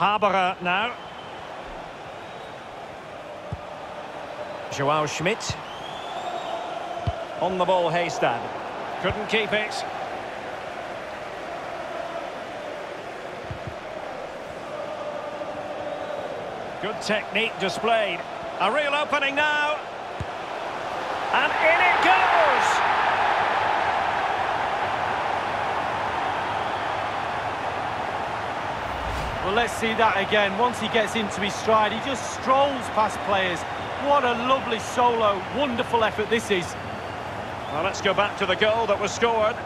Haberer now. Joao Schmidt. On the ball, Haystad. Couldn't keep it. Good technique displayed. A real opening now. And in it Well, let's see that again. Once he gets into his stride, he just strolls past players. What a lovely solo. Wonderful effort this is. Well, let's go back to the goal that was scored.